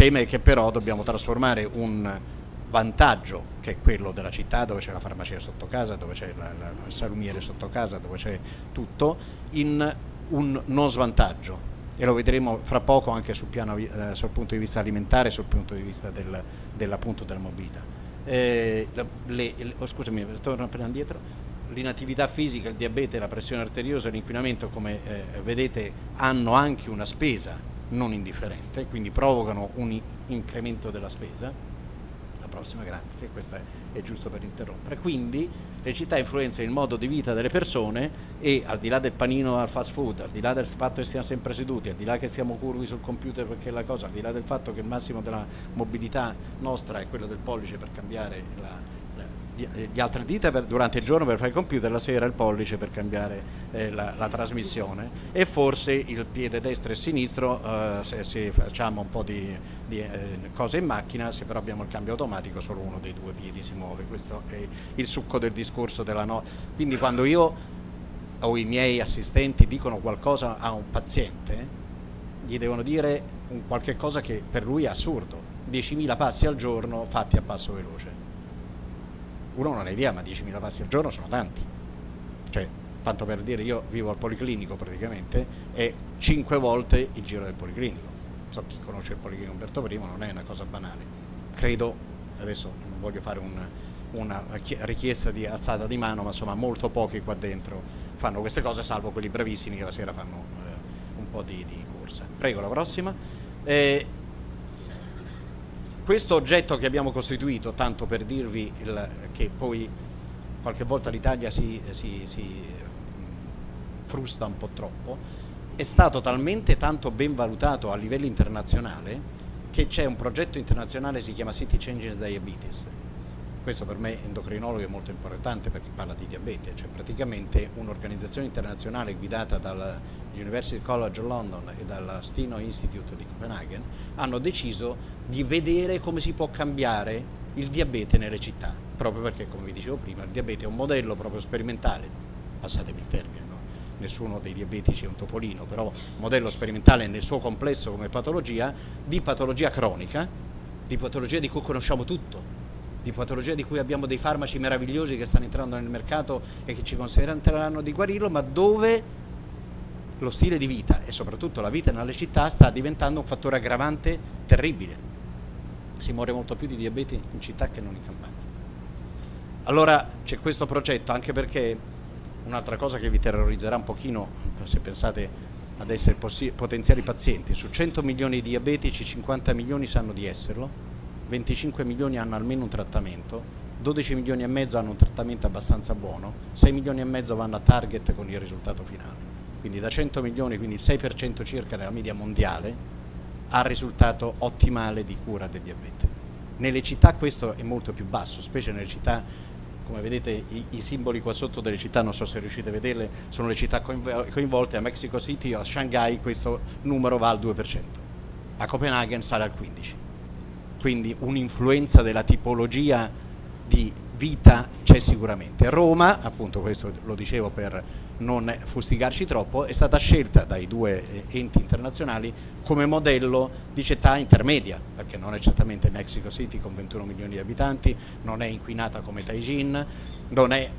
tema è che però dobbiamo trasformare un vantaggio che è quello della città dove c'è la farmacia sotto casa, dove c'è il salumiere sotto casa, dove c'è tutto, in un non svantaggio e lo vedremo fra poco anche sul, piano, eh, sul punto di vista alimentare sul punto di vista del, della mobilità. Eh, le, le, oh, scusami, torno appena indietro. L'inatività fisica, il diabete, la pressione arteriosa e l'inquinamento, come eh, vedete, hanno anche una spesa non indifferente, quindi provocano un incremento della spesa prossima, grazie, questo è, è, giusto per interrompere. Quindi le città influenzano il modo di vita delle persone e al di là del panino al fast food, al di là del fatto che stiamo sempre seduti, al di là che stiamo curvi sul computer perché è la cosa, al di là del fatto che il massimo della mobilità nostra è quello del pollice per cambiare la, gli altre dita per, durante il giorno per fare il computer, la sera il pollice per cambiare eh, la, la, trasmissione. E forse il piede destro e sinistro eh, se, se, facciamo un po' di, di eh, cose in macchina, se però abbiamo il cambio automatico solo uno dei due piedi si muove, questo è il succo del discorso della no. Quindi quando io o i miei assistenti dicono qualcosa a un paziente, gli devono dire un qualche cosa che per lui è assurdo, 10.000 passi al giorno fatti a passo veloce uno non ha idea, ma 10.000 passi al giorno sono tanti. Cioè, tanto per dire, io vivo al Policlinico praticamente e 5 volte il giro del Policlinico. So chi conosce il Policlinico Umberto I, non è una cosa banale. Credo, adesso non voglio fare un, una richiesta di alzata di mano, ma insomma molto pochi qua dentro fanno queste cose, salvo quelli bravissimi che la sera fanno eh, un po' di, di, corsa. Prego, la prossima. Eh, questo oggetto che abbiamo costituito, tanto per dirvi il, che poi qualche volta l'Italia si, si, si mm, frusta un po' troppo, è stato talmente tanto ben valutato a livello internazionale che c'è un progetto internazionale che si chiama City Changes Diabetes. Questo per me endocrinologo è molto importante perché parla di diabete, cioè praticamente un'organizzazione internazionale guidata dal University College London e dalla Steno Institute di Copenaghen hanno deciso di vedere come si può cambiare il diabete nelle città, proprio perché come vi dicevo prima il diabete è un modello proprio sperimentale, passatemi il termine, no? nessuno dei diabetici è un topolino, però modello sperimentale nel suo complesso come patologia, di patologia cronica, di patologia di cui conosciamo tutto, di patologia di cui abbiamo dei farmaci meravigliosi che stanno entrando nel mercato e che ci consentiranno di guarirlo, ma dove lo stile di vita e soprattutto la vita nelle città sta diventando un fattore aggravante terribile. Si muore molto più di diabete in città che non in campagna. Allora c'è questo progetto anche perché un'altra cosa che vi terrorizzerà un pochino se pensate ad essere potenziali pazienti, su 100 milioni di diabetici 50 milioni sanno di esserlo, 25 milioni hanno almeno un trattamento, 12 milioni e mezzo hanno un trattamento abbastanza buono, 6 milioni e mezzo vanno a target con il risultato finale quindi da 100 milioni, quindi il 6% circa nella media mondiale, al risultato ottimale di cura del diabete. Nelle città questo è molto più basso, specie nelle città, come vedete i, i simboli qua sotto delle città, non so se riuscite a vederle, sono le città coinvolte, a Mexico City o a Shanghai questo numero va al 2%, a Copenaghen sale al 15%. Quindi un'influenza della tipologia di vita c'è sicuramente. Roma, appunto questo lo dicevo per non fustigarci troppo, è stata scelta dai due eh, enti internazionali come modello di città intermedia, perché non è certamente Mexico City con 21 milioni di abitanti, non è inquinata come Taijin, non è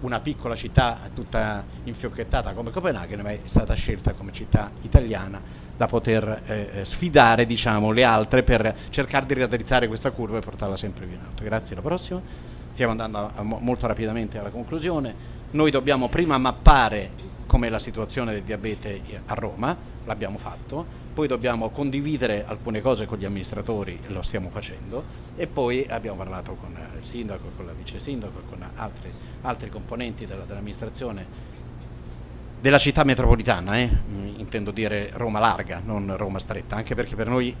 una piccola città tutta infiocchettata come Copenaghen, ma è stata scelta come città italiana da poter eh, eh sfidare diciamo, le altre per cercare di raddrizzare questa curva e portarla sempre più in alto. Grazie, alla prossima. Stiamo andando a, molto rapidamente alla conclusione. Noi dobbiamo prima mappare com'è la situazione del diabete a Roma, l'abbiamo fatto, poi dobbiamo condividere alcune cose con gli amministratori, lo stiamo facendo, e poi abbiamo parlato con il sindaco, con la vice sindaco, con altri, altri componenti dell'amministrazione della città metropolitana, eh? intendo dire Roma larga, non Roma stretta, anche perché per noi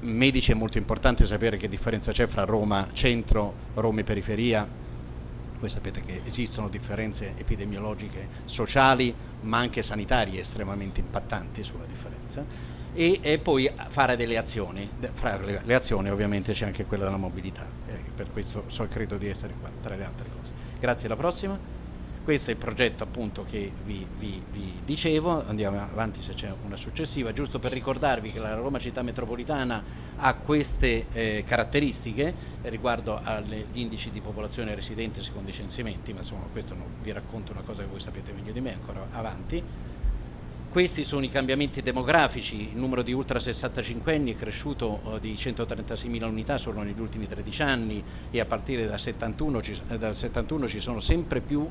medici è molto importante sapere che differenza c'è fra Roma centro, Roma periferia, voi sapete che esistono differenze epidemiologiche sociali ma anche sanitarie estremamente impattanti sulla differenza e, e poi fare delle azioni, fra le, le azioni ovviamente c'è anche quella della mobilità, eh, per questo so, credo di essere qua tra le altre cose. Grazie, alla prossima. Questo è il progetto appunto che vi, vi, vi dicevo, andiamo avanti se c'è una successiva, giusto per ricordarvi che la Roma città metropolitana ha queste eh, caratteristiche riguardo agli indici di popolazione residente secondo i censimenti, ma insomma questo non, vi racconto una cosa che voi sapete meglio di me ancora avanti. Questi sono i cambiamenti demografici, il numero di ultra 65 anni è cresciuto eh, di 136.000 unità solo negli ultimi 13 anni e a partire dal 71 ci, eh, dal 71 ci sono sempre più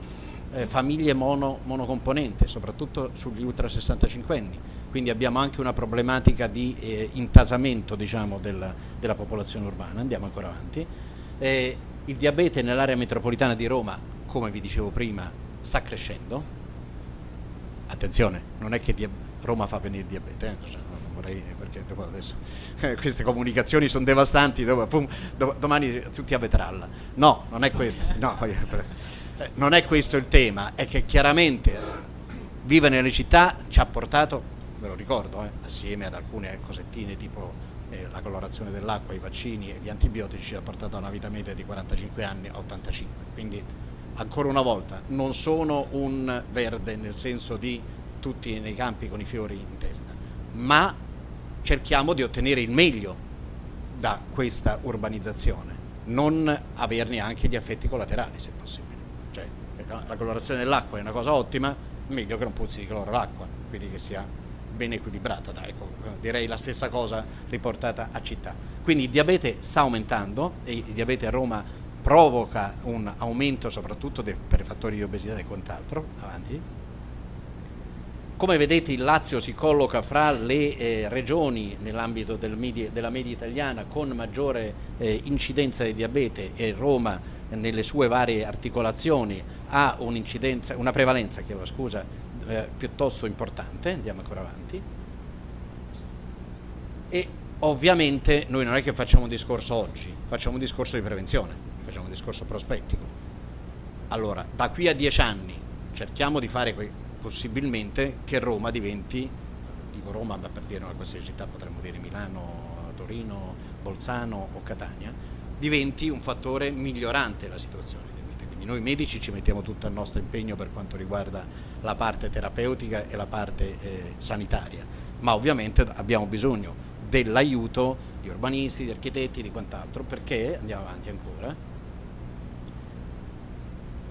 eh, famiglie mono, monocomponente, soprattutto sugli ultra 65 anni, quindi abbiamo anche una problematica di eh, intasamento diciamo, della, della, popolazione urbana, andiamo ancora avanti. Eh, il diabete nell'area metropolitana di Roma, come vi dicevo prima, sta crescendo, attenzione, non è che Roma fa venire diabete, eh? cioè, vorrei, perché adesso, eh, queste comunicazioni sono devastanti, dove, pum, domani tutti a vetralla. No, non è questo, no, eh, non è questo il tema, è che chiaramente vivere nelle città ci ha portato, ve lo ricordo, eh, assieme ad alcune cosettine tipo eh, la colorazione dell'acqua, i vaccini e gli antibiotici, ci ha portato a una vita media di 45 anni a 85. Quindi ancora una volta, non sono un verde nel senso di tutti nei campi con i fiori in testa, ma cerchiamo di ottenere il meglio da questa urbanizzazione, non averne anche gli effetti collaterali se possibile. La colorazione dell'acqua è una cosa ottima, meglio che non puzzi di cloro l'acqua, quindi che sia ben equilibrata, dai, ecco, direi la stessa cosa riportata a città. Quindi il diabete sta aumentando e il diabete a Roma provoca un aumento soprattutto de, per fattori di obesità e quant'altro. Avanti. Come vedete il Lazio si colloca fra le eh, regioni nell'ambito del della media italiana con maggiore eh, incidenza di diabete e Roma nelle sue varie articolazioni ha una prevalenza chiedo, scusa, eh, piuttosto importante, andiamo ancora avanti. E ovviamente noi non è che facciamo un discorso oggi, facciamo un discorso di prevenzione facciamo un discorso prospettico. Allora, da qui a dieci anni cerchiamo di fare possibilmente che Roma diventi, dico Roma ma per dire una qualsiasi città potremmo dire Milano, Torino, Bolzano o Catania, diventi un fattore migliorante la situazione. Quindi noi medici ci mettiamo tutto il nostro impegno per quanto riguarda la parte terapeutica e la parte eh, sanitaria, ma ovviamente abbiamo bisogno dell'aiuto di urbanisti, di architetti, di quant'altro, perché andiamo avanti ancora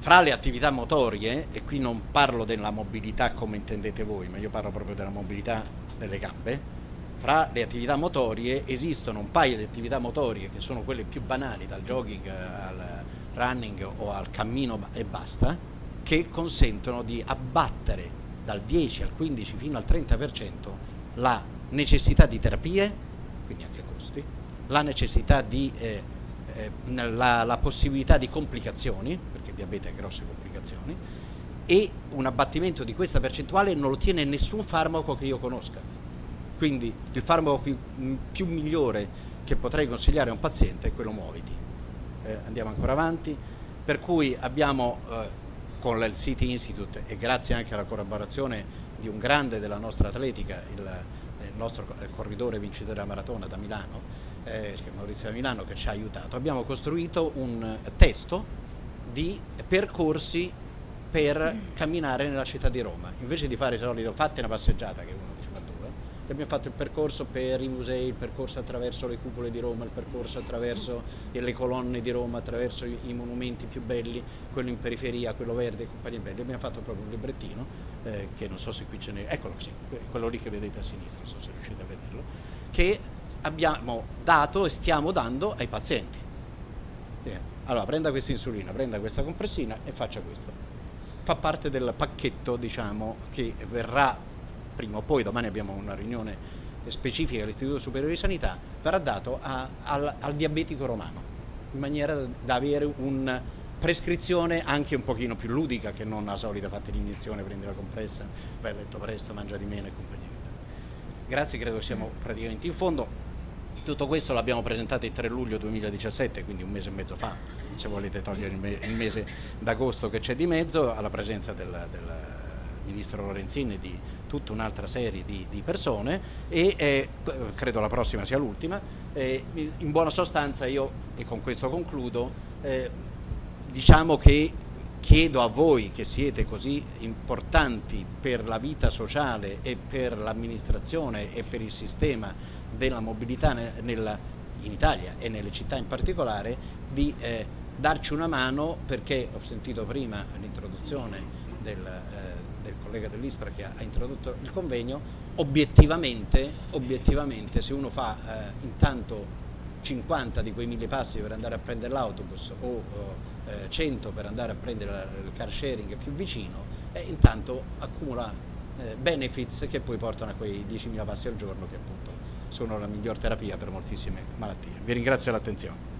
fra le attività motorie, e qui non parlo della mobilità come intendete voi, ma io parlo proprio della mobilità delle gambe, fra le attività motorie esistono un paio di attività motorie che sono quelle più banali, dal jogging al running o al cammino e basta, che consentono di abbattere dal 10 al 15 fino al 30% la necessità di terapie, quindi anche costi, la necessità di eh, eh, la, la possibilità di complicazioni, il diabete ha grosse complicazioni, e un abbattimento di questa percentuale non lo tiene nessun farmaco che io conosca. Quindi il farmaco più, più migliore che potrei consigliare a un paziente è quello muoviti. Eh, andiamo ancora avanti. Per cui abbiamo eh, con il City Institute e grazie anche alla collaborazione di un grande della nostra atletica, il, il nostro corridore vincitore a maratona da Milano, eh, Maurizio da Milano che ci ha aiutato, abbiamo costruito un testo di percorsi per mm. camminare nella città di Roma. Invece di fare il solito fate una passeggiata, che uno? Abbiamo fatto il percorso per i musei, il percorso attraverso le cupole di Roma, il percorso attraverso le colonne di Roma, attraverso i, monumenti più belli, quello in periferia, quello verde, compagnia belli. Abbiamo fatto proprio un librettino, eh, che non so se qui ce n'è, eccolo sì, quello lì che vedete a sinistra, non so se riuscite a vederlo, che abbiamo dato e stiamo dando ai pazienti. Allora prenda questa insulina, prenda questa compressina e faccia questo. Fa parte del pacchetto diciamo, che verrà prima o poi, domani abbiamo una riunione specifica all'Istituto Superiore di Sanità, verrà dato a, al, al diabetico romano, in maniera da avere una prescrizione anche un pochino più ludica che non la solita fate l'iniezione, prendi la compressa, vai a letto presto, mangia di meno e compagnia. Grazie, credo che siamo praticamente in fondo. Tutto questo l'abbiamo presentato il 3 luglio 2017, quindi un mese e mezzo fa, se volete togliere il, me il mese d'agosto che c'è di mezzo, alla presenza del, del, ministro Lorenzini e di tutta un'altra serie di, di, persone e eh, credo la prossima sia l'ultima. Eh, in buona sostanza io, e con questo concludo, eh, diciamo che chiedo a voi che siete così importanti per la vita sociale e per l'amministrazione e per il sistema della mobilità nel, in Italia e nelle città in particolare di eh, darci una mano perché ho sentito prima l'introduzione del, eh, del, collega dell'ISPRA che ha, introdotto il convegno, obiettivamente, obiettivamente se uno fa eh, intanto 50 di quei mille passi per andare a prendere l'autobus o eh, 100 per andare a prendere il car sharing più vicino e intanto accumula eh, benefits che poi portano a quei 10.000 passi al giorno che appunto sono la miglior terapia per moltissime malattie. Vi ringrazio dell'attenzione.